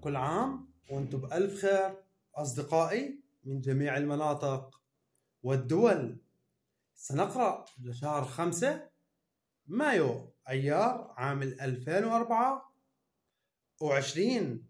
كل عام وأنتم بألف خير أصدقائي من جميع المناطق والدول. سنقرأ لشهر خمسة مايو أيار عام 2024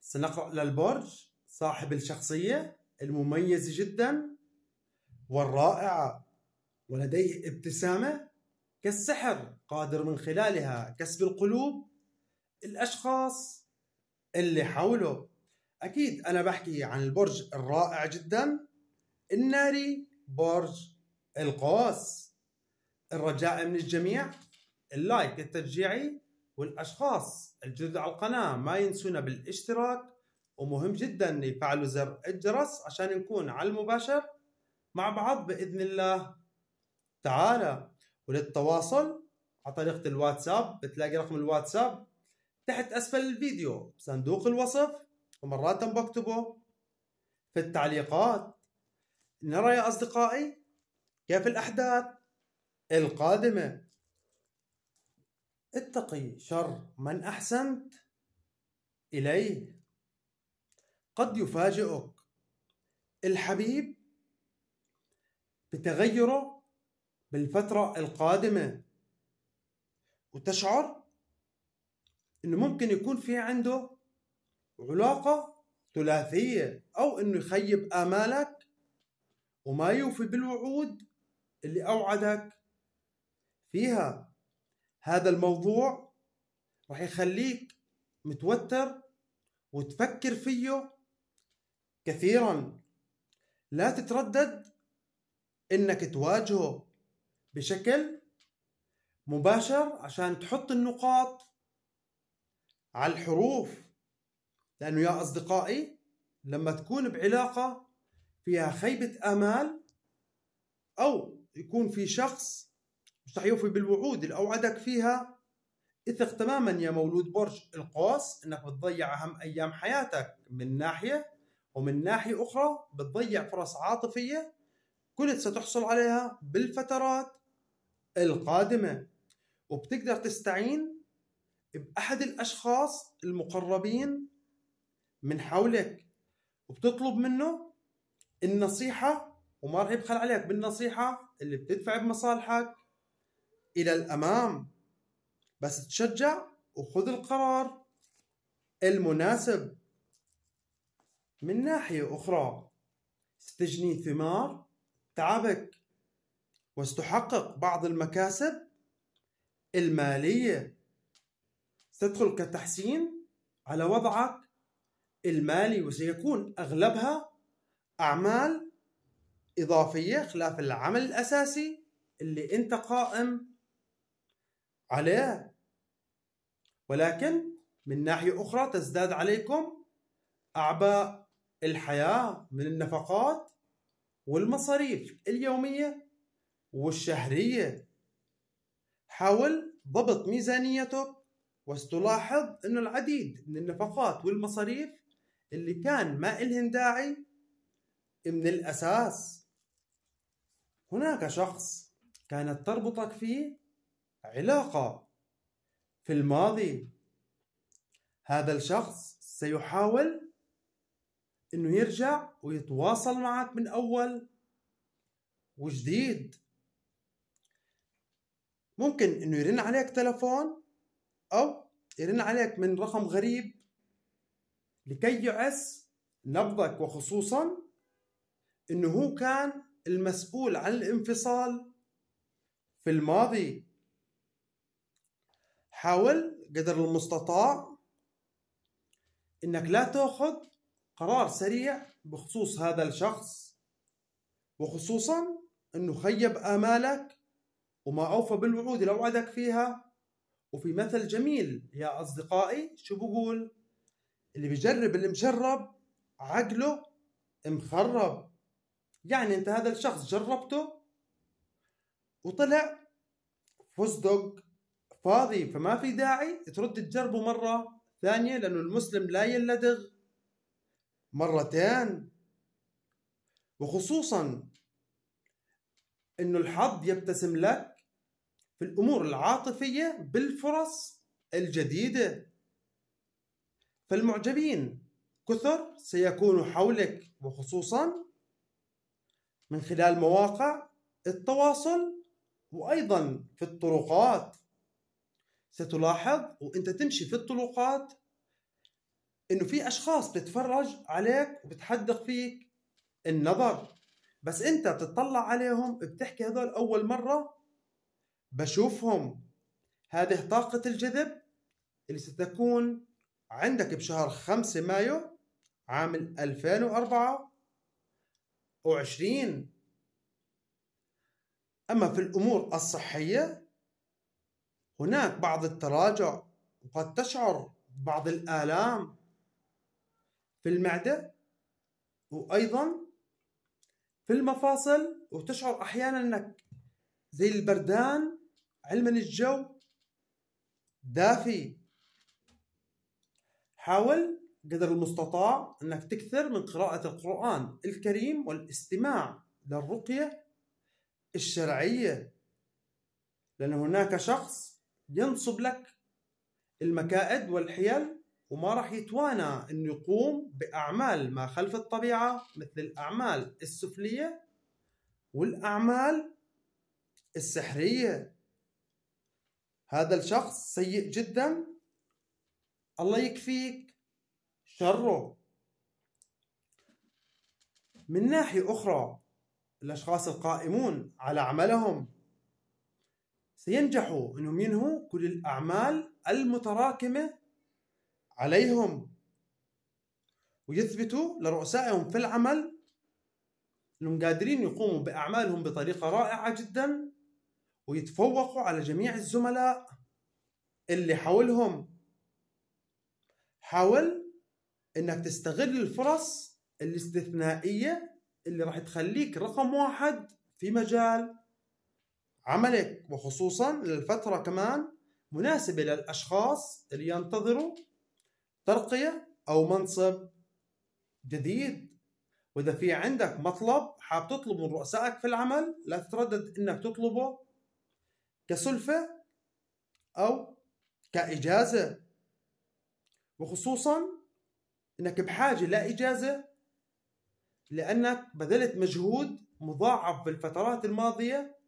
سنقرأ للبرج صاحب الشخصية المميزة جدا والرائعة ولديه ابتسامة كالسحر قادر من خلالها كسب القلوب الأشخاص اللي حوله. أكيد أنا بحكي عن البرج الرائع جدا. الناري برج القوس الرجاء من الجميع. اللايك التشجيعي والأشخاص الجدد على القناة ما ينسونا بالاشتراك. ومهم جدا يفعلوا زر الجرس عشان نكون على المباشر مع بعض بإذن الله. تعالى. وللتواصل على طريقة الواتساب. بتلاقي رقم الواتساب. تحت أسفل الفيديو. بصندوق الوصف ومرات بكتبه في التعليقات نرى يا أصدقائي كيف الأحداث القادمة. اتقي شر من أحسنت إليه. قد يفاجئك الحبيب بتغيره بالفترة القادمة وتشعر إنه ممكن يكون في عنده علاقة ثلاثية أو إنه يخيب آمالك وما يوفي بالوعود اللي أوعدك فيها. هذا الموضوع راح يخليك متوتر وتفكر فيه كثيرا. لا تتردد إنك تواجهه بشكل مباشر عشان تحط النقاط على الحروف. لأنه يا أصدقائي لما تكون بعلاقة فيها خيبة آمال أو يكون في شخص مش رح يوفي بالوعود اللي أوعدك فيها إثق تماما يا مولود برج القوس إنك بتضيع أهم أيام حياتك من ناحية ومن ناحية أخرى بتضيع فرص عاطفية كنت ستحصل عليها بالفترات القادمة. وبتقدر تستعين بأحد الأشخاص المقربين من حولك وبتطلب منه النصيحة وما راح يبخل عليك بالنصيحة اللي بتدفع بمصالحك إلى الأمام. بس تشجع وخذ القرار المناسب. من ناحية أخرى ستجني ثمار تعبك وستحقق بعض المكاسب المالية. ستدخل كتحسين على وضعك المالي وسيكون أغلبها أعمال إضافية خلاف العمل الأساسي اللي أنت قائم عليه. ولكن من ناحية أخرى تزداد عليكم أعباء الحياة من النفقات والمصاريف اليومية والشهرية حاول ضبط ميزانيتك وستلاحظ أنه العديد من النفقات والمصاريف اللي كان ما إلهن داعي من الأساس. هناك شخص كانت تربطك فيه علاقة في الماضي. هذا الشخص سيحاول إنه يرجع ويتواصل معك من أول وجديد. ممكن إنه يرن عليك تلفون أو يرن عليك من رقم غريب لكي يعس نبضك وخصوصا إنه هو كان المسؤول عن الانفصال في الماضي. حاول قدر المستطاع إنك لا تأخذ قرار سريع بخصوص هذا الشخص وخصوصا إنه خيب آمالك وما أوفى بالوعود اللي اوعدك فيها. وفي مثل جميل يا أصدقائي شو بقول؟ اللي بيجرب اللي مجرب عقله مخرب. يعني أنت هذا الشخص جربته؟ وطلع فستق فاضي فما في داعي ترد تجربه مرة ثانية لأنه المسلم لا يلدغ مرتين. وخصوصا إنه الحظ يبتسم لك الأمور العاطفية بالفرص الجديدة. فالمعجبين كثر سيكونوا حولك وخصوصا من خلال مواقع التواصل وأيضا في الطرقات. ستلاحظ وأنت تمشي في الطرقات إنه في أشخاص بتتفرج عليك وبتحدق فيك النظر بس أنت بتطلع عليهم بتحكي هذول أول مرة بشوفهم. هذه طاقة الجذب اللي ستكون عندك بشهر 5 مايو عام 2024 أما في الأمور الصحية هناك بعض التراجع وقد تشعر بعض الآلام في المعدة وأيضا في المفاصل وتشعر أحيانا أنك زي البردان علما الجو دافي. حاول قدر المستطاع أنك تكثر من قراءة القرآن الكريم والاستماع للرقية الشرعية لأن هناك شخص ينصب لك المكائد والحيل وما راح يتوانى انه يقوم بأعمال ما خلف الطبيعة مثل الأعمال السفلية والأعمال السحرية. هذا الشخص سيء جدا. الله يكفيك. شره. من ناحية أخرى الأشخاص القائمون على عملهم سينجحوا أنهم ينهوا كل الأعمال المتراكمة عليهم ويثبتوا لرؤسائهم في العمل. إنهم قادرين يقوموا بأعمالهم بطريقة رائعة جدا. ويتفوقوا على جميع الزملاء اللي حولهم. حاول إنك تستغل الفرص الاستثنائية اللي راح تخليك رقم واحد في مجال عملك وخصوصا للفترة كمان مناسبة للأشخاص اللي ينتظروا ترقية أو منصب جديد. وإذا في عندك مطلب حاب تطلب من رؤسائك في العمل لا تتردد إنك تطلبه. كسلفة أو كإجازة. وخصوصا إنك بحاجة لإجازة لأنك بذلت مجهود مضاعف في الفترات الماضية.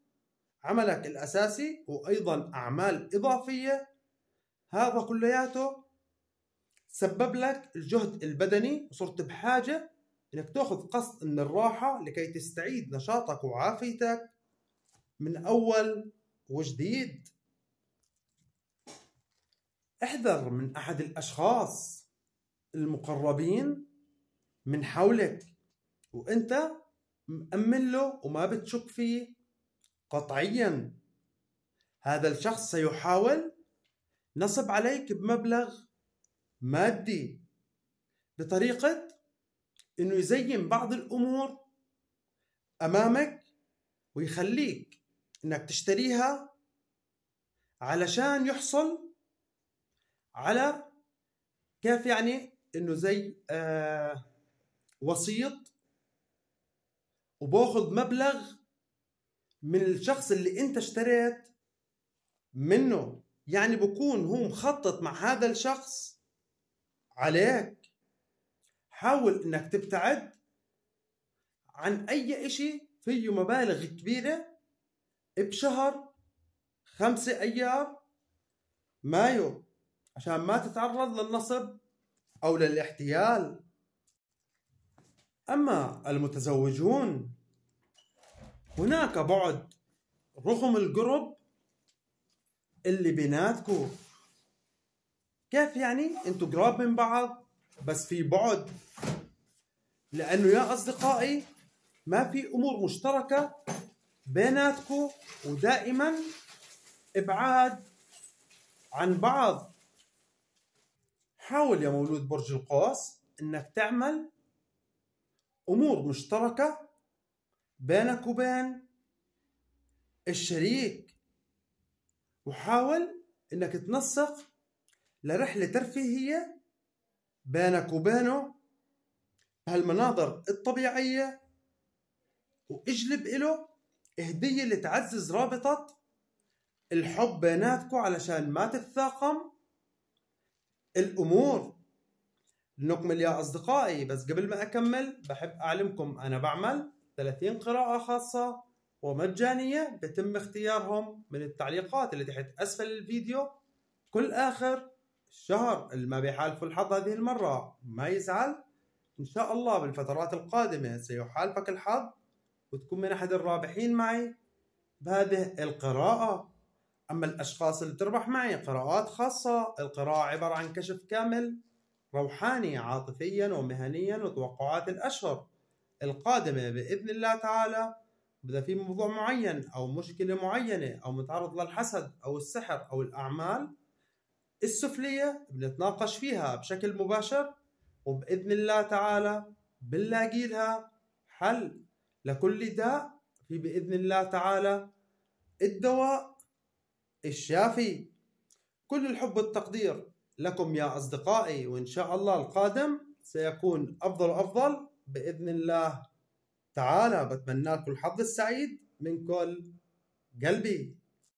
عملك الأساسي وأيضا أعمال إضافية. هذا كلياته سبب لك الجهد البدني. وصرت بحاجة إنك تأخذ قسط من الراحة لكي تستعيد نشاطك وعافيتك. من أول وجديد. احذر من أحد الأشخاص المقربين من حولك وأنت مأمن له وما بتشك فيه قطعيا. هذا الشخص سيحاول نصب عليك بمبلغ مادي بطريقة إنه يزين بعض الأمور أمامك ويخليك إنك تشتريها علشان يحصل على كيف يعني؟ إنه زي آه وسيط وباخذ مبلغ من الشخص اللي أنت اشتريت منه. يعني بكون هو مخطط مع هذا الشخص عليك. حاول إنك تبتعد عن أي إشي فيه مبالغ كبيرة بشهر خمسة أيام مايو عشان ما تتعرض للنصب أو للاحتيال. أما المتزوجون هناك بعد رغم القرب اللي بيناتكم كيف يعني؟ أنتوا قراب من بعض بس في بعد. لأنه يا أصدقائي ما في أمور مشتركة بيناتكم ودائما إبعاد عن بعض. حاول يا مولود برج القوس إنك تعمل أمور مشتركة بينك وبين الشريك وحاول إنك تنسق لرحلة ترفيهية بينك وبينه بهالمناظر الطبيعية وأجلب له هدية اللي تعزز رابطة الحب بيناتكم علشان ما تتثاقم الأمور نكمل يا أصدقائي بس قبل ما أكمل بحب أعلمكم أنا بعمل 30 قراءة خاصة ومجانية بتم اختيارهم من التعليقات اللي تحت أسفل الفيديو. كل آخر الشهر اللي ما بيحالفوا الحظ هذه المرة ما يزعل. إن شاء الله بالفترات القادمة سيحالفك الحظ. وتكون من أحد الرابحين معي بهذه القراءة. أما الأشخاص اللي تربح معي قراءات خاصة. القراءة عبارة عن كشف كامل روحاني عاطفيا ومهنيا وتوقعات الأشهر القادمة بإذن الله تعالى. إذا في موضوع معين أو مشكلة معينة أو متعرض للحسد أو السحر أو الأعمال السفلية بنتناقش فيها بشكل مباشر. وبإذن الله تعالى بنلاقي لها حل. لكل داء في بإذن الله تعالى. الدواء الشافي. كل الحب والتقدير لكم يا أصدقائي وإن شاء الله القادم سيكون أفضل وأفضل بإذن الله تعالى. بتمنى لكم الحظ السعيد من كل قلبي.